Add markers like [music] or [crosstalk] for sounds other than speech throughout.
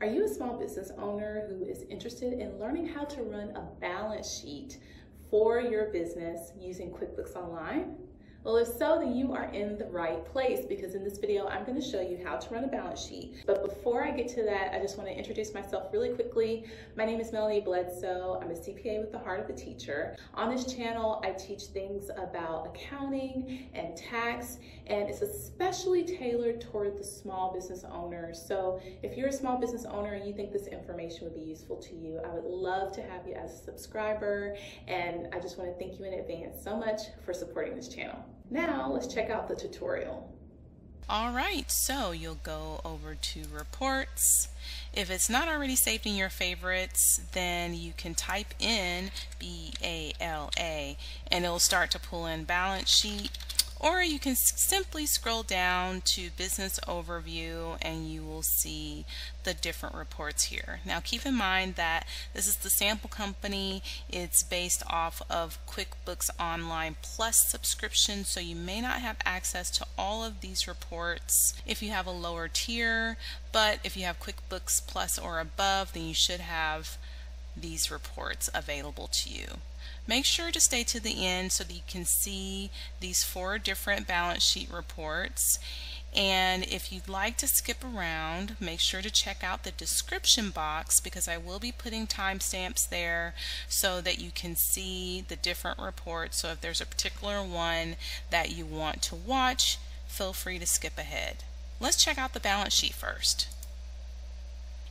Are you a small business owner who is interested in learning how to run a balance sheet for your business using QuickBooks Online? Well, if so, then you are in the right place because in this video, I'm gonna show you how to run a balance sheet. But before I get to that, I just wanna introduce myself really quickly. My name is Melanie Bledsoe. I'm a CPA with the heart of a teacher. On this channel, I teach things about accounting and tax, and it's especially tailored toward the small business owner. So if you're a small business owner and you think this information would be useful to you, I would love to have you as a subscriber. And I just wanna thank you in advance so much for supporting this channel. Now let's check out the tutorial. All right, so you'll go over to reports. If it's not already saved in your favorites, then you can type in B-A-L-A and it'll start to pull in balance sheet or you can simply scroll down to business overview and you will see the different reports here. Now keep in mind that this is the sample company. It's based off of QuickBooks Online Plus subscription so you may not have access to all of these reports if you have a lower tier but if you have QuickBooks Plus or above then you should have these reports available to you. Make sure to stay to the end so that you can see these four different balance sheet reports. And if you'd like to skip around, make sure to check out the description box because I will be putting timestamps there so that you can see the different reports. So if there's a particular one that you want to watch, feel free to skip ahead. Let's check out the balance sheet first.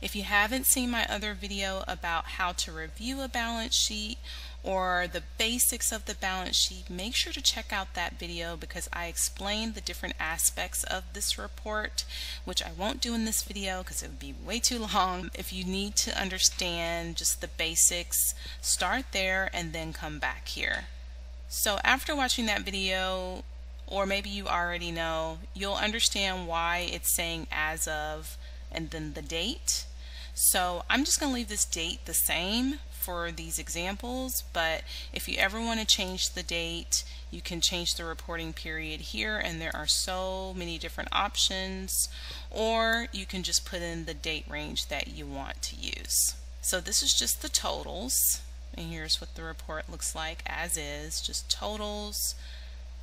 If you haven't seen my other video about how to review a balance sheet or the basics of the balance sheet, make sure to check out that video because I explain the different aspects of this report, which I won't do in this video because it would be way too long. If you need to understand just the basics, start there and then come back here. So after watching that video, or maybe you already know, you'll understand why it's saying as of and then the date. So I'm just going to leave this date the same for these examples, but if you ever want to change the date, you can change the reporting period here, and there are so many different options, or you can just put in the date range that you want to use. So this is just the totals, and here's what the report looks like as is, just totals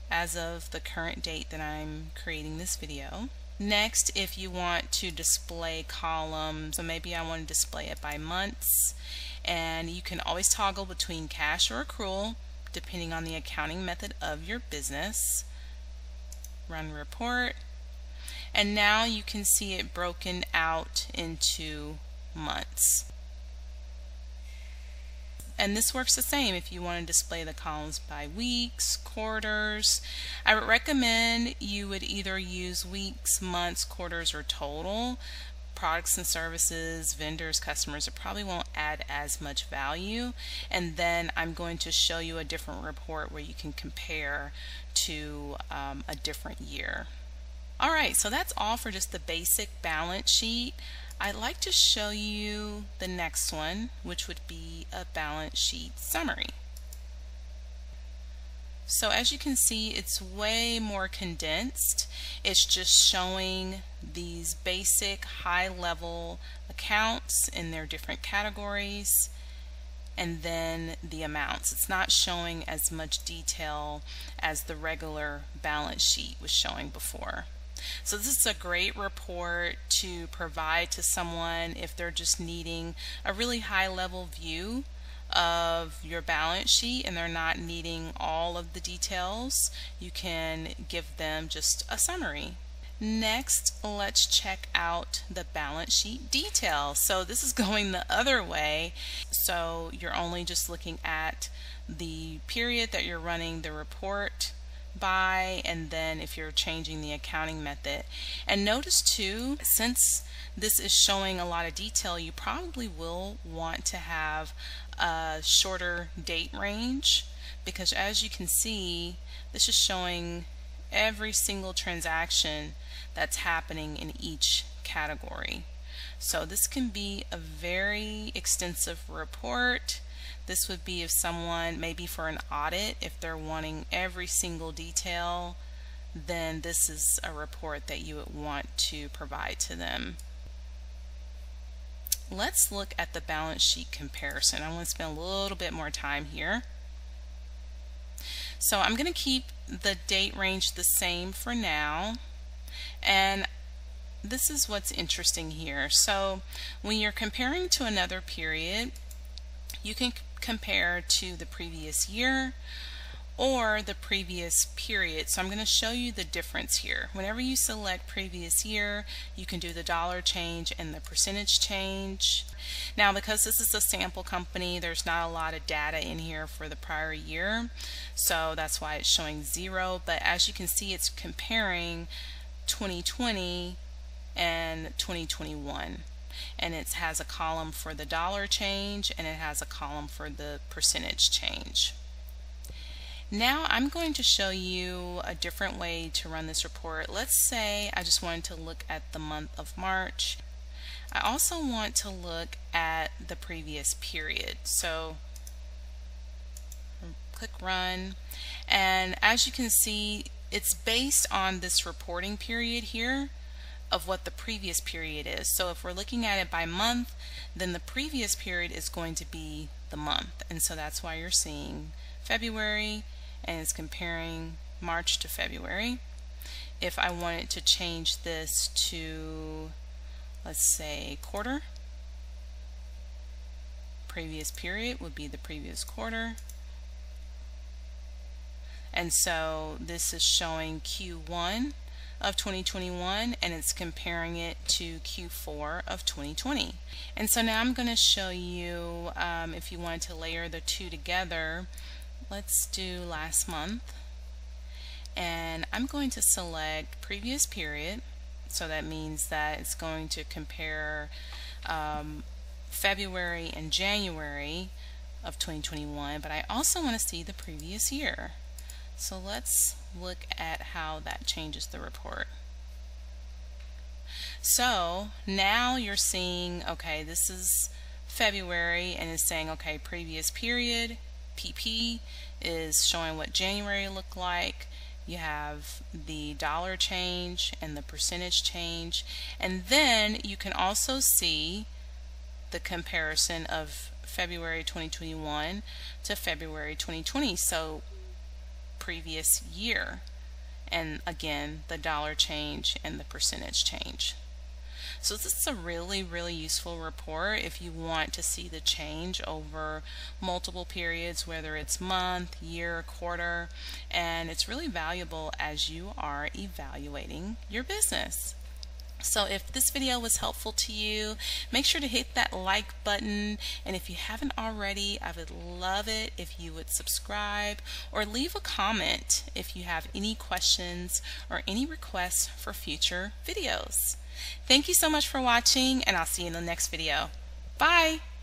as of the current date that I'm creating this video. Next, if you want to display columns, so maybe I want to display it by months, and you can always toggle between cash or accrual depending on the accounting method of your business. Run report and now you can see it broken out into months. And this works the same if you want to display the columns by weeks, quarters. I would recommend you would either use weeks, months, quarters, or total products and services, vendors, customers, it probably won't add as much value. And then I'm going to show you a different report where you can compare to um, a different year. Alright, so that's all for just the basic balance sheet. I'd like to show you the next one, which would be a balance sheet summary. So as you can see, it's way more condensed. It's just showing these basic high-level accounts in their different categories and then the amounts. It's not showing as much detail as the regular balance sheet was showing before. So this is a great report to provide to someone if they're just needing a really high level view of your balance sheet and they're not needing all of the details, you can give them just a summary. Next, let's check out the balance sheet details. So this is [laughs] going the other way. So you're only just looking at the period that you're running the report by and then if you're changing the accounting method. And notice too, since this is showing a lot of detail, you probably will want to have a shorter date range because as you can see this is showing every single transaction that's happening in each category. So this can be a very extensive report. This would be if someone, maybe for an audit, if they're wanting every single detail, then this is a report that you would want to provide to them. let's look at the balance sheet comparison. I want to spend a little bit more time here. So I'm going to keep the date range the same for now and this is what's interesting here. So when you're comparing to another period you can compare to the previous year or the previous period. So I'm going to show you the difference here. Whenever you select previous year, you can do the dollar change and the percentage change. Now because this is a sample company, there's not a lot of data in here for the prior year. So that's why it's showing zero. But as you can see, it's comparing 2020 and 2021 and it has a column for the dollar change and it has a column for the percentage change. Now I'm going to show you a different way to run this report. Let's say I just wanted to look at the month of March. I also want to look at the previous period. So click run and as you can see it's based on this reporting period here of what the previous period is. So if we're looking at it by month, then the previous period is going to be the month. And so that's why you're seeing February and it's comparing March to February. If I wanted to change this to, let's say, quarter, previous period would be the previous quarter. And so this is showing Q1 of 2021 and it's comparing it to Q4 of 2020. And so now I'm going to show you um, if you wanted to layer the two together. Let's do last month and I'm going to select previous period so that means that it's going to compare um, February and January of 2021 but I also want to see the previous year so let's look at how that changes the report. So now you're seeing, okay, this is February and it's saying, okay, previous period, PP is showing what January looked like. You have the dollar change and the percentage change. And then you can also see the comparison of February 2021 to February 2020. So previous year and again the dollar change and the percentage change. So this is a really really useful report if you want to see the change over multiple periods whether it's month, year, quarter and it's really valuable as you are evaluating your business. So if this video was helpful to you, make sure to hit that like button. And if you haven't already, I would love it if you would subscribe or leave a comment if you have any questions or any requests for future videos. Thank you so much for watching and I'll see you in the next video. Bye!